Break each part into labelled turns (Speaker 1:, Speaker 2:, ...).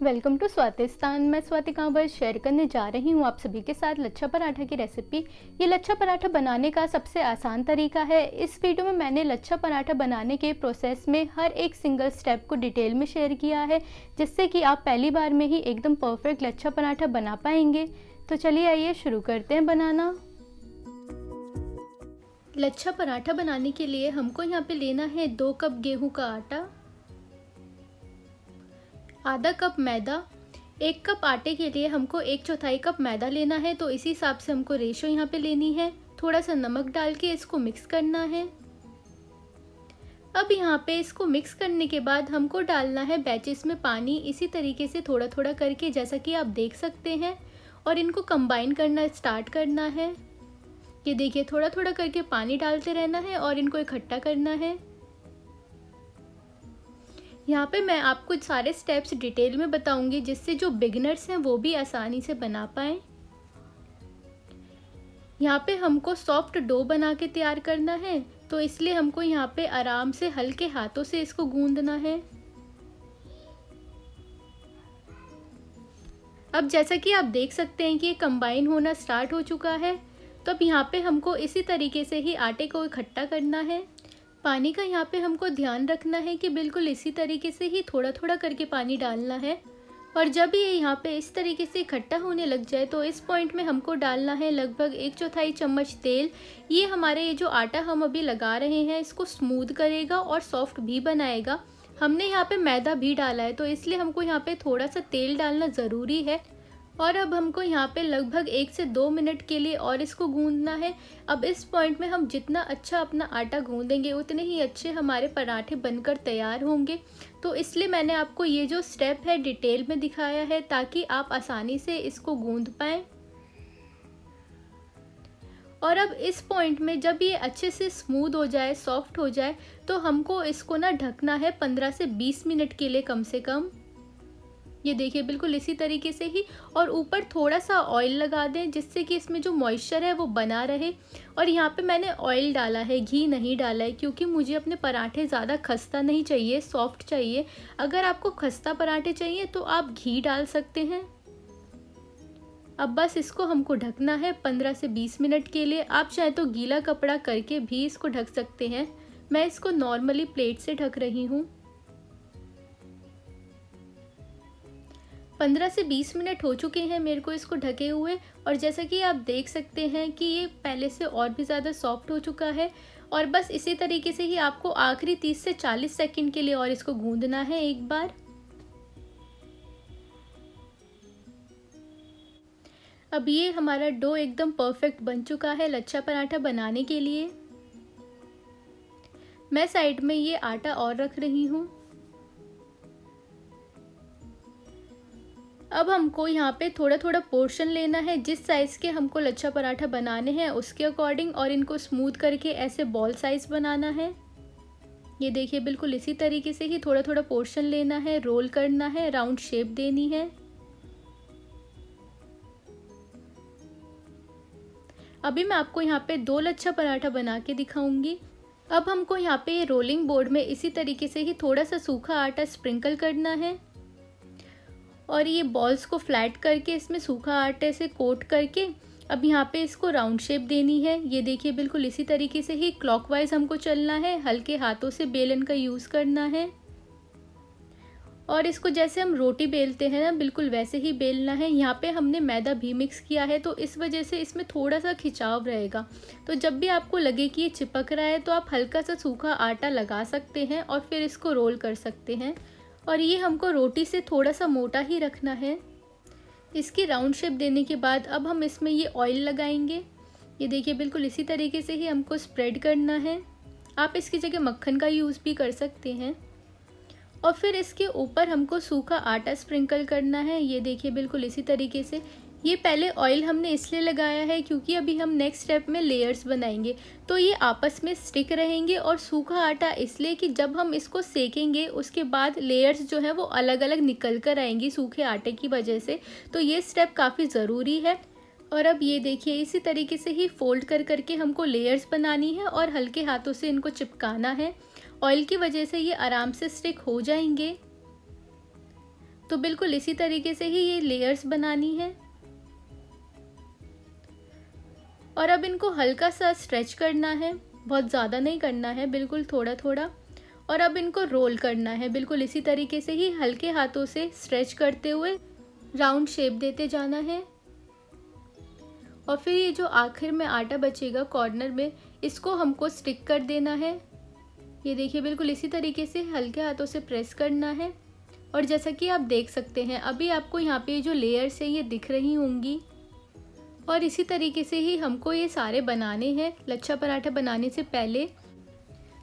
Speaker 1: Welcome to स्वातिस्तान मैं Swati Kanwar share करने जा रही हूँ आप सभी के साथ लच्छा पराठा की रेसिपी। ये लच्छा पराठा बनाने का सबसे आसान तरीका है। इस वीडियो में मैंने लच्छा पराठा बनाने के प्रोसेस में हर एक सिंगल स्टेप को डिटेल में शेयर किया है, जिससे कि आप पहली बार में ही एकदम परफेक्ट लच्छा पराठा बना पाएँगे। तो चलिए आइए शुरू करते हैं बनाना। लच्छा पराठा बनाने के लिए हमको यहाँ पे लेना है दो कप गेहूँ का आटा आधा कप मैदा, एक कप आटे के लिए हमको एक चौथाई कप मैदा लेना है तो इसी हिसाब से हमको रेशो यहाँ पे लेनी है। थोड़ा सा नमक डाल के इसको मिक्स करना है। अब यहाँ पे इसको मिक्स करने के बाद हमको डालना है बैचेस में पानी। इसी तरीके से थोड़ा थोड़ा करके, जैसा कि आप देख सकते हैं, और इनको कंबाइन करना स्टार्ट करना है। ये देखिए थोड़ा थोड़ा करके पानी डालते रहना है और इनको इकट्ठा करना है। यहाँ पे मैं आपको सारे स्टेप्स डिटेल में बताऊँगी जिससे जो बिगनर्स हैं वो भी आसानी से बना पाए। यहाँ पे हमको सॉफ्ट डो बना के तैयार करना है तो इसलिए हमको यहाँ पे आराम से हल्के हाथों से इसको गूंदना है। अब जैसा कि आप देख सकते हैं कि ये कंबाइन होना स्टार्ट हो चुका है तो अब यहाँ पे हमको इसी तरीके से ही आटे को इकट्ठा करना है। पानी का यहाँ पे हमको ध्यान रखना है कि बिल्कुल इसी तरीके से ही थोड़ा थोड़ा करके पानी डालना है। और जब ये यहाँ पे इस तरीके से इकट्ठा होने लग जाए तो इस पॉइंट में हमको डालना है लगभग एक चौथाई चम्मच तेल। ये हमारे ये जो आटा हम अभी लगा रहे हैं, इसको स्मूथ करेगा और सॉफ्ट भी बनाएगा। हमने यहाँ पे मैदा भी डाला है तो इसलिए हमको यहाँ पे थोड़ा सा तेल डालना ज़रूरी है। और अब हमको यहाँ पे लगभग एक से दो मिनट के लिए और इसको गूंदना है। अब इस पॉइंट में हम जितना अच्छा अपना आटा गूंदेंगे, उतने ही अच्छे हमारे पराठे बनकर तैयार होंगे। तो इसलिए मैंने आपको ये जो स्टेप है डिटेल में दिखाया है, ताकि आप आसानी से इसको गूंद पाएँ। और अब इस पॉइंट में जब ये अच्छे से स्मूथ हो जाए सॉफ्ट हो जाए तो हमको इसको ना ढकना है 15 से 20 मिनट के लिए कम से कम। ये देखिए, बिल्कुल इसी तरीके से ही और ऊपर थोड़ा सा ऑयल लगा दें जिससे कि इसमें जो मॉइस्चर है वो बना रहे। और यहाँ पे मैंने ऑयल डाला है, घी नहीं डाला है क्योंकि मुझे अपने पराठे ज़्यादा खस्ता नहीं चाहिए सॉफ्ट चाहिए। अगर आपको खस्ता पराठे चाहिए तो आप घी डाल सकते हैं। अब बस इसको हमको ढकना है पंद्रह से बीस मिनट के लिए। आप चाहे तो गीला कपड़ा करके भी इसको ढक सकते हैं। मैं इसको नॉर्मली प्लेट से ढक रही हूँ। पंद्रह से बीस मिनट हो चुके हैं मेरे को इसको ढके हुए और जैसा कि आप देख सकते हैं कि ये पहले से और भी ज़्यादा सॉफ्ट हो चुका है और बस इसी तरीके से ही आपको आखिरी तीस से चालीस सेकंड के लिए और इसको गूंदना है एक बार। अब ये हमारा डो एकदम परफेक्ट बन चुका है लच्छा पराठा बनाने के लिए। मैं साइड में ये आटा और रख रही हूँ। अब हमको यहाँ पे थोड़ा थोड़ा पोर्शन लेना है, जिस साइज़ के हमको लच्छा पराठा बनाने हैं, उसके अकॉर्डिंग और इनको स्मूथ करके ऐसे बॉल साइज़ बनाना है। ये देखिए, बिल्कुल इसी तरीके से ही थोड़ा थोड़ा पोर्शन लेना है रोल करना है राउंड शेप देनी है। अभी मैं आपको यहाँ पे दो लच्छा पराठा बना के दिखाऊँगी। अब हमको यहाँ पे रोलिंग बोर्ड में इसी तरीके से ही थोड़ा सा सूखा आटा स्प्रिंकल करना है। और ये बॉल्स को फ्लैट करके, इसमें सूखा आटे से कोट करके, अब यहाँ पे इसको राउंड शेप देनी है। ये देखिए, बिल्कुल इसी तरीके से ही क्लॉकवाइज हमको चलना है। हल्के हाथों से बेलन का यूज़ करना है। और इसको जैसे हम रोटी बेलते हैं ना, बिल्कुल वैसे ही बेलना है। यहाँ पे हमने मैदा भी मिक्स किया है तो इस वजह से इसमें थोड़ा सा खिंचाव रहेगा। तो जब भी आपको लगे कि ये चिपक रहा है तो आप हल्का सा सूखा आटा लगा सकते हैं और फिर इसको रोल कर सकते हैं। और ये हमको रोटी से थोड़ा सा मोटा ही रखना है। इसकी राउंड शेप देने के बाद अब हम इसमें ये ऑयल लगाएँगे। ये देखिए, बिल्कुल इसी तरीके से ही हमको स्प्रेड करना है। आप इसकी जगह मक्खन का यूज़ भी कर सकते हैं। और फिर इसके ऊपर हमको सूखा आटा स्प्रिंकल करना है। ये देखिए, बिल्कुल इसी तरीके से ये पहले ऑयल हमने इसलिए लगाया है क्योंकि अभी हम नेक्स्ट स्टेप में लेयर्स बनाएँगे। तो ये आपस में स्टिक रहेंगे और सूखा आटा इसलिए कि जब हम इसको सेकेंगे, उसके बाद लेयर्स जो है वो अलग अलग निकल कर आएँगी सूखे आटे की वजह से। तो ये स्टेप काफ़ी ज़रूरी है। और अब ये देखिए, इसी तरीके से ही फोल्ड कर करके हमको लेयर्स बनानी है और हल्के हाथों से इनको चिपकाना है। ऑयल की वजह से ये आराम से स्टिक हो जाएँगे। तो बिल्कुल इसी तरीके से ही ये लेयर्स बनानी है। और अब इनको हल्का सा स्ट्रेच करना है। बहुत ज़्यादा नहीं करना है, बिल्कुल थोड़ा थोड़ा और अब इनको रोल करना है। बिल्कुल इसी तरीके से ही हल्के हाथों से स्ट्रेच करते हुए राउंड शेप देते जाना है। और फिर ये जो आखिर में आटा बचेगा कॉर्नर में, इसको हमको स्टिक कर देना है। ये देखिए, बिल्कुल इसी तरीके से हल्के हाथों से प्रेस करना है। और जैसा कि आप देख सकते हैं, अभी आपको यहाँ पे जो लेयर्स हैं, ये दिख रही होंगी। और इसी तरीके से ही हमको ये सारे बनाने हैं, लच्छा पराठा बनाने से पहले।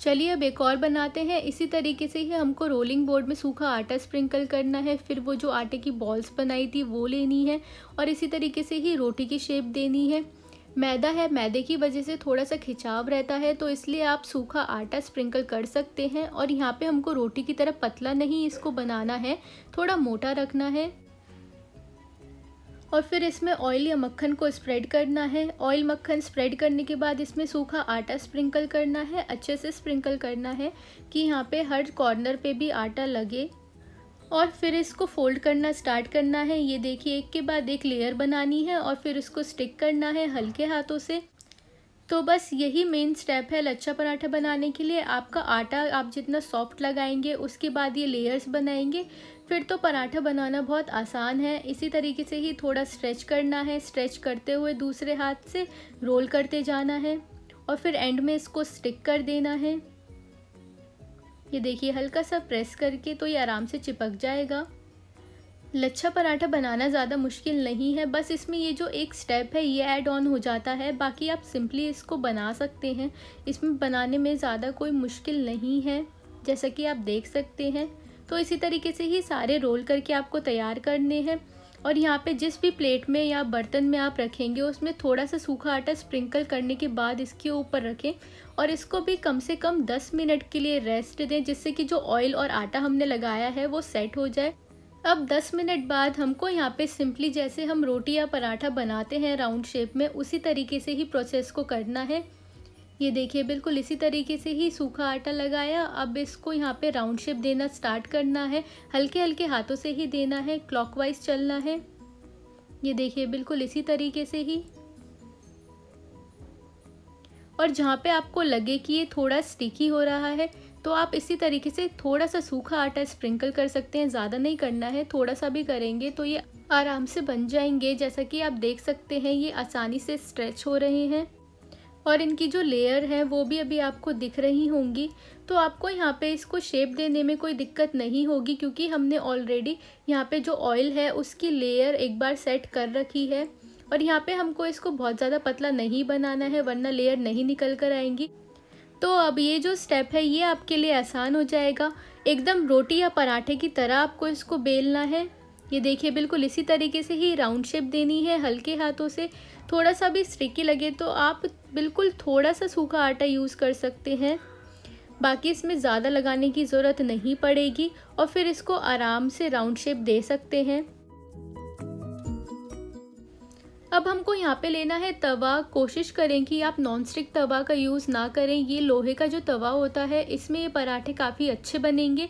Speaker 1: चलिए अब एक और बनाते हैं। इसी तरीके से ही हमको रोलिंग बोर्ड में सूखा आटा स्प्रिंकल करना है। फिर वो जो आटे की बॉल्स बनाई थी, वो लेनी है और इसी तरीके से ही रोटी की शेप देनी है। मैदा है, मैदे की वजह से थोड़ा सा खिंचाव रहता है तो इसलिए आप सूखा आटा स्प्रिंकल कर सकते हैं। और यहाँ पे हमको रोटी की तरह पतला नहीं इसको बनाना है, थोड़ा मोटा रखना है। और फिर इसमें ऑयल या मक्खन को स्प्रेड करना है। ऑयल मक्खन स्प्रेड करने के बाद इसमें सूखा आटा स्प्रिंकल करना है। अच्छे से स्प्रिंकल करना है कि यहाँ पे हर कॉर्नर पे भी आटा लगे। और फिर इसको फोल्ड करना स्टार्ट करना है। ये देखिए, एक के बाद एक लेयर बनानी है और फिर इसको स्टिक करना है हल्के हाथों से। तो बस यही मेन स्टेप है लच्छा पराठा बनाने के लिए। आपका आटा आप जितना सॉफ्ट लगाएँगे, उसके बाद ये लेयर्स बनाएँगे। फिर तो पराठा बनाना बहुत आसान है। इसी तरीके से ही थोड़ा स्ट्रेच करना है। स्ट्रेच करते हुए दूसरे हाथ से रोल करते जाना है और फिर एंड में इसको स्टिक कर देना है। ये देखिए, हल्का सा प्रेस करके तो ये आराम से चिपक जाएगा। लच्छा पराठा बनाना ज़्यादा मुश्किल नहीं है। बस इसमें ये जो एक स्टेप है, ये ऐड ऑन हो जाता है। बाकी आप सिंपली इसको बना सकते हैं। इसमें बनाने में ज़्यादा कोई मुश्किल नहीं है। जैसा कि आप देख सकते हैं। तो इसी तरीके से ही सारे रोल करके आपको तैयार करने हैं। और यहाँ पे जिस भी प्लेट में या बर्तन में आप रखेंगे, उसमें थोड़ा सा सूखा आटा स्प्रिंकल करने के बाद इसके ऊपर रखें और इसको भी कम से कम 10 मिनट के लिए रेस्ट दें, जिससे कि जो ऑयल और आटा हमने लगाया है, वो सेट हो जाए। अब 10 मिनट बाद हमको यहाँ पे सिंपली जैसे हम रोटी या पराठा बनाते हैं राउंड शेप में, उसी तरीके से ही प्रोसेस को करना है। ये देखिए, बिल्कुल इसी तरीके से ही सूखा आटा लगाया। अब इसको यहाँ पे राउंड शेप देना स्टार्ट करना है। हल्के हल्के हाथों से ही देना है। क्लॉकवाइज चलना है। ये देखिए, बिल्कुल इसी तरीके से ही। और जहाँ पे आपको लगे कि ये थोड़ा स्टिकी हो रहा है तो आप इसी तरीके से थोड़ा सा सूखा आटा स्प्रिंकल कर सकते हैं। ज़्यादा नहीं करना है थोड़ा सा भी करेंगे तो ये आराम से बन जाएँगे। जैसा कि आप देख सकते हैं, ये आसानी से स्ट्रेच हो रहे हैं। और इनकी जो लेयर है, वो भी अभी आपको दिख रही होंगी। तो आपको यहाँ पे इसको शेप देने में कोई दिक्कत नहीं होगी, क्योंकि हमने ऑलरेडी यहाँ पे जो ऑयल है, उसकी लेयर एक बार सेट कर रखी है। और यहाँ पे हमको इसको बहुत ज़्यादा पतला नहीं बनाना है, वरना लेयर नहीं निकल कर आएँगी। तो अब ये जो स्टेप है, ये आपके लिए आसान हो जाएगा। एकदम रोटी या पराठे की तरह आपको इसको बेलना है। ये देखिए, बिल्कुल इसी तरीके से ही राउंड शेप देनी है, हल्के हाथों से। थोड़ा सा भी स्टिकी लगे तो आप बिल्कुल थोड़ा सा सूखा आटा यूज़ कर सकते हैं। बाकी इसमें ज़्यादा लगाने की ज़रूरत नहीं पड़ेगी और फिर इसको आराम से राउंड शेप दे सकते हैं। अब हमको यहाँ पे लेना है तवा। कोशिश करें कि आप नॉन स्टिक तवा का यूज़ ना करें। ये लोहे का जो तवा होता है, इसमें ये पराठे काफ़ी अच्छे बनेंगे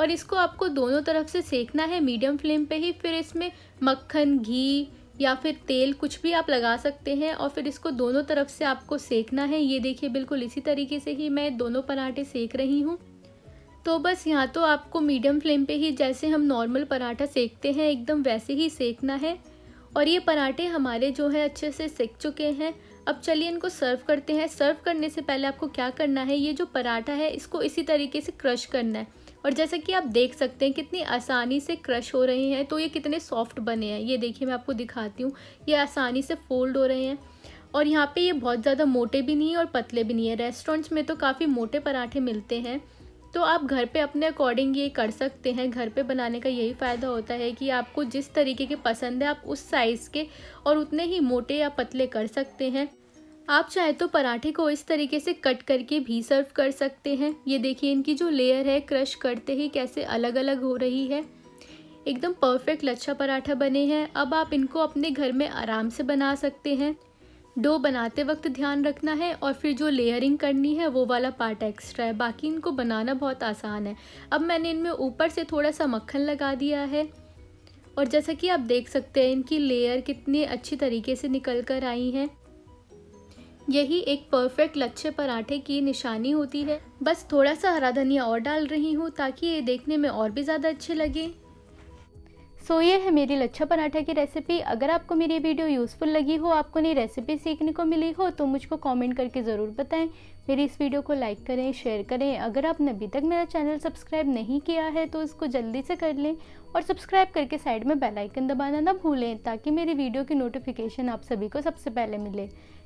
Speaker 1: और इसको आपको दोनों तरफ़ से सेकना है मीडियम फ्लेम पे ही। फिर इसमें मक्खन, घी या फिर तेल कुछ भी आप लगा सकते हैं और फिर इसको दोनों तरफ़ से आपको सेकना है। ये देखिए, बिल्कुल इसी तरीके से ही मैं दोनों पराठे सेक रही हूँ। तो बस यहाँ तो आपको मीडियम फ्लेम पे ही जैसे हम नॉर्मल पराठा सेकते हैं, एकदम वैसे ही सेकना है। और ये पराठे हमारे जो है अच्छे से सेक चुके हैं। अब चलिए इनको सर्व करते हैं। सर्व करने से पहले आपको क्या करना है? ये जो पराठा है, इसको इसी तरीके से क्रश करना है। और जैसा कि आप देख सकते हैं कितनी आसानी से क्रश हो रहे हैं तो ये कितने सॉफ्ट बने हैं। ये देखिए मैं आपको दिखाती हूँ, ये आसानी से फोल्ड हो रहे हैं। और यहाँ पे ये बहुत ज़्यादा मोटे भी नहीं है और पतले भी नहीं है। रेस्टोरेंट्स में तो काफ़ी मोटे पराठे मिलते हैं। तो आप घर पे अपने अकॉर्डिंग ये कर सकते हैं। घर पे बनाने का यही फ़ायदा होता है कि आपको जिस तरीके के पसंद है, आप उस साइज़ के और उतने ही मोटे या पतले कर सकते हैं। आप चाहे तो पराठे को इस तरीके से कट करके भी सर्व कर सकते हैं। ये देखिए, इनकी जो लेयर है क्रश करते ही कैसे अलग अलग हो रही है। एकदम परफेक्ट लच्छा पराठा बने हैं। अब आप इनको अपने घर में आराम से बना सकते हैं। डो बनाते वक्त ध्यान रखना है और फिर जो लेयरिंग करनी है, वो वाला पार्ट एक्स्ट्रा है। बाकी इनको बनाना बहुत आसान है। अब मैंने इनमें ऊपर से थोड़ा सा मक्खन लगा दिया है। और जैसा कि आप देख सकते हैं, इनकी लेयर कितनी अच्छी तरीके से निकल कर आई हैं। यही एक परफेक्ट लच्छे पराठे की निशानी होती है। बस थोड़ा सा हरा धनिया और डाल रही हूँ ताकि ये देखने में और भी ज़्यादा अच्छे लगे। सो so, ये है मेरी लच्छा पराठा की रेसिपी अगर आपको मेरी वीडियो यूज़फुल लगी हो आपको नई रेसिपी सीखने को मिली हो तो मुझको कमेंट करके ज़रूर बताएँ। मेरी इस वीडियो को लाइक करें शेयर करें। अगर आपने अभी तक मेरा चैनल सब्सक्राइब नहीं किया है तो इसको जल्दी से कर लें और सब्सक्राइब करके साइड में बेल आइकन दबाना ना भूलें ताकि मेरी वीडियो की नोटिफिकेशन आप सभी को सबसे पहले मिले।